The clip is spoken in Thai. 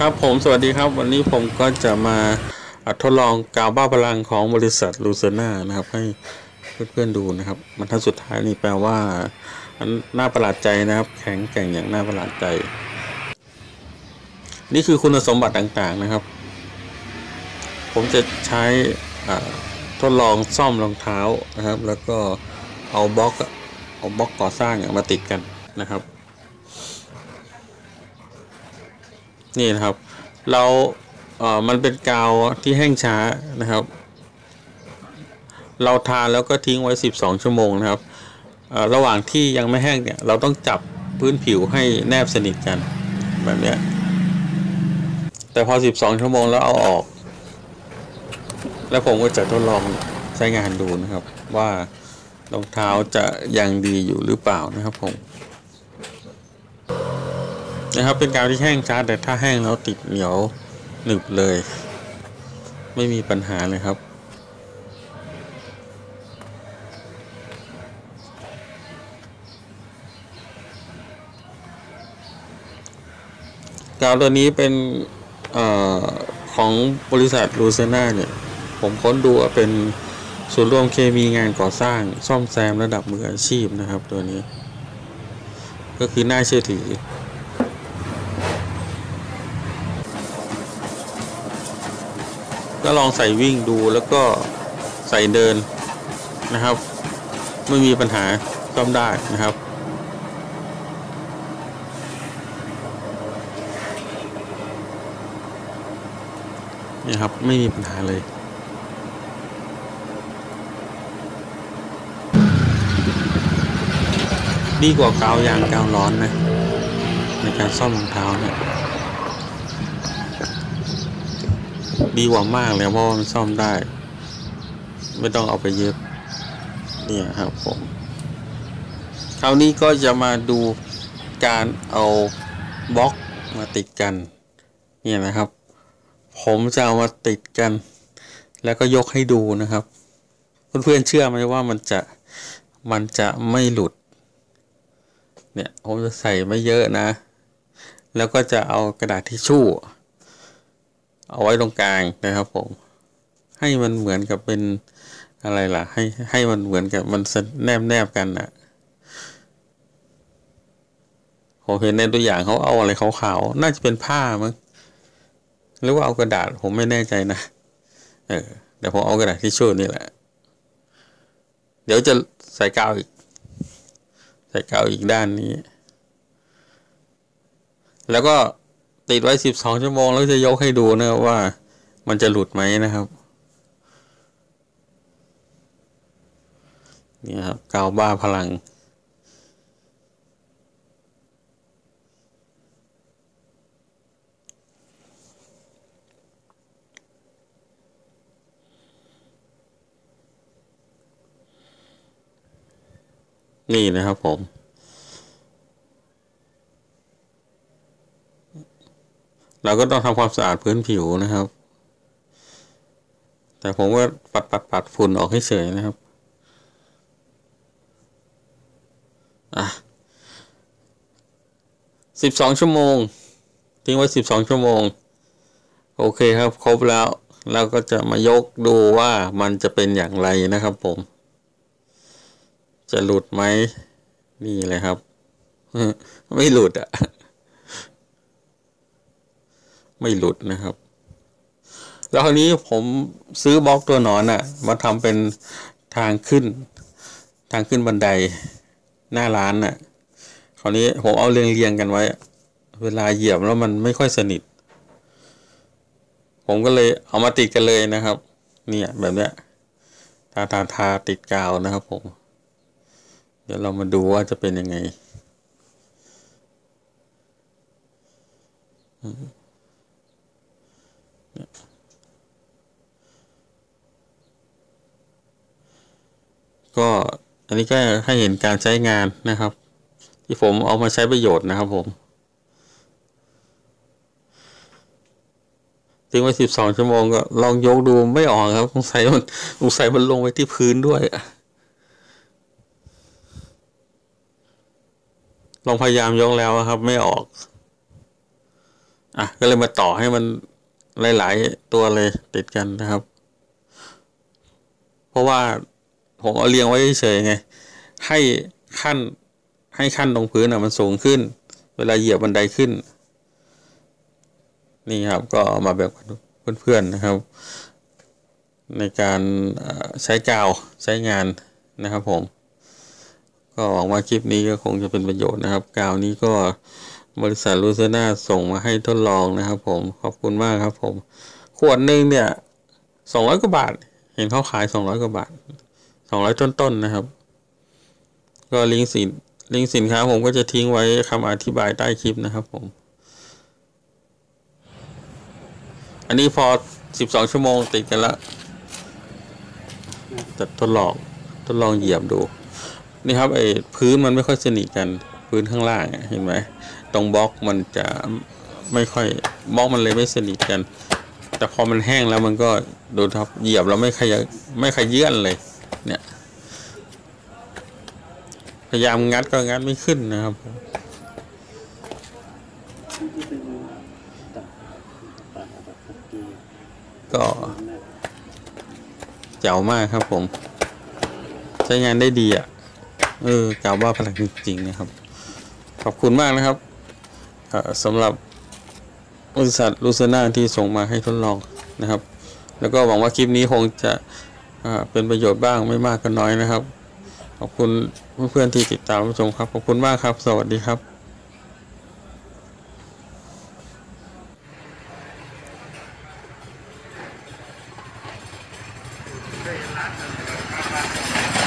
ครับผมสวัสดีครับ วันนี้ผมก็จะมาทดลองกาวบ้าพลังของบริษัทลูเซนานะครับ ให้เพื่อนๆดูนะครับบรรทัดสุดท้ายนี่แปลว่าน่าประหลาดใจนะครับ แข็งแกร่งอย่างน่าประหลาดใจ นี่คือคุณสมบัติต่างๆนะครับ ผมจะใช้ทดลองซ่อมรองเท้านะครับ แล้วก็เอาบล็อกเอาบล็อกก่อสร้างมาติดกันนะครับ นี่นะครับเราเอ่อมันเป็นกาวที่แห้งช้านะครับ เราทาแล้วก็ทิ้งไว้ 12 ชั่วโมงนะครับระหว่างที่ยังไม่แห้งเนี่ยเราต้องจับพื้นผิวให้แนบสนิทกันแบบนี้แต่พอ 12 ชั่วโมงแล้วเอาออก แล้วผมก็จะทดลองใช้งานดูนะครับ ว่ารองเท้าจะยังดีอยู่หรือเปล่านะครับผม นะครับเป็นกาวที่แห้งช้าแต่ถ้าแห้งแล้วติดเหนียวหนึบเลย ไม่มีปัญหาเลยครับ กาวตัวนี้เป็นอของบริษัทลูเซนาเนี่ย ผมค้นดูเป็นส่วนรวมเคมีงานก่อสร้าง ซ่อมแซมระดับมืออาชีพนะครับตัวนี้ ก็คือน่าเชื่อถือ ก็ลองใส่วิ่งดูแล้วก็ใส่เดินนะครับ ไม่มีปัญหาซ่อมได้นะครับนี่ครับ ไม่มีปัญหาเลย ดีกว่ากาวยางกาวร้อนนะ ในการซ่อมรองเท้าเนี่ย ดีกว่ามากเลยเพราะว่ามันซ่อมได้ ไม่ต้องเอาไปเย็บ เนี่ยครับผมคราวนี้ก็จะมาดูการเอาบล็อกมาติดกัน เนี่ยนะครับ ผมจะเอามาติดกัน แล้วก็ยกให้ดูนะครับ เพื่อนๆเชื่อไหมว่ามันจะมันจะไม่หลุด เนี่ยผมจะใส่ไม่เยอะนะ แล้วก็จะเอากระดาษทิชชู่ เอาไว้ตรงกลางนะครับผม ให้มันเหมือนกับเป็นอะไรล่ะ ให้ให้มันเหมือนกับมันแนบแนบกันนะผมเห็นในตัวอย่างเขาเอาอะไรขาวๆ น่าจะเป็นผ้ามั้ง หรือว่าเอากระดาษผมไม่แน่ใจนะ เออเดี๋ยวผมเอากระดาษที่ช่นี่แหละ เดี๋ยวจะใส่กาวอีก ใส่กาวอีกด้านนี้ แล้วก็ ติดไว้สิบสองชั่วโมงแล้วจะยกให้ดูนะว่ามันจะหลุดไหมนะครับนี่ครับกาวบ้าพลัง นี่นะครับผม เราก็ต้องทำความสะอาดพื้นผิวนะครับ แต่ผมว่าปัดปัดปัดฝุ่นออกให้เฉยนะครับอะสิบสองชั่วโมง ทิ้งไว้สิบสองชั่วโมง โอเคครับ ครบแล้วเราก็จะมายกดูว่ามันจะเป็นอย่างไรนะครับผม จะหลุดไหมนี่เลยครับ ไม่หลุดอะ่ะ ไม่หลุดนะครับ แล้วคราวนี้ผมซื้อบล็อกตัวหนอนอะ่ะ มาทำเป็นทางขึ้น ทางขึ้นบันไดหน้าร้านอะ่ะ คราวนี้ผมเอาเรียงเรียงกันไว้ เวลาเหยียบแล้วมันไม่ค่อยสนิท ผมก็เลยเอามาติดกันเลยนะครับ เนี่ยแบบเนี้ยทาทาทาติดกาวนะครับผม เดี๋ยวเรามาดูว่าจะเป็นยังไง ก็อันนี้ก็ให้เห็นการใช้งานนะครับ ที่ผมเอามาใช้ประโยชน์นะครับผมทิ้งไว้สิบสองชั่วโมงก็ลองยกดูไม่ออกครับสงสัยมันสงสัยมันลงไปที่พื้นด้วยลองพยายามยกแล้วครับ ไม่ออก อะ ก็เลยมาต่อให้มันหลาย ๆ ตัวเลยติดกันนะครับ เพราะว่า ผมเอาเรียงไว้เฉยไงให้ขั้นให้ขั้นตรงพื้นอะมันสูงขึ้น เวลาเหยียบบันไดขึ้น นี่ครับก็มาแบบเพื่อนๆนะครับ ในการใช้กาวใช้งานนะครับผม ก็หวังว่าคลิปนี้ก็คงจะเป็นประโยชน์นะครับ กาวนี้ก็บริษัทลูเซนาส่งมาให้ทดลองนะครับ ผมขอบคุณมากครับ ผม ขวดหนึ่งเนี่ยสองร้อยกว่าบาท เห็นเขาขายสองร้อยกว่าบาท สองร้อยต้นๆนะครับ ก็ลิงก์สินลิงก์สินค้าผมก็จะทิ้งไว้คำอธิบายใต้คลิปนะครับผม อันนี้พอสิบสองชั่วโมงติดกันแล้วจะทดลองทดลองเหยียบดู นี่ครับไอ้พื้นมันไม่ค่อยสนิทกัน พื้นข้างล่างเห็นไหมตรงบล็อกมันจะไม่ค่อยบล็อกมันเลยไม่สนิทกัน แต่พอมันแห้งแล้วมันก็ดูครับเหยียบแล้วไม่ขยไม่ขยื่นเลย เนี่ย พยายามงัดก็งัดไม่ขึ้นนะครับที่เป็นตัดตัดแบบตะกี้ก็นั่นแจ๋วมากครับผม ใช้งานได้ดีอะ เออกล่าวว่าพลังจริงๆนะครับ ขอบคุณมากนะครับสำหรับบริษัทลูเซนาที่ส่งมาให้ทดลองนะครับ แล้วก็หวังว่าคลิปนี้คงจะ เป็นประโยชน์บ้างไม่มากก็น้อยนะครับ ขอบคุณเพื่อนๆที่ติดตามรับชมครับ ขอบคุณมากครับ สวัสดีครับเ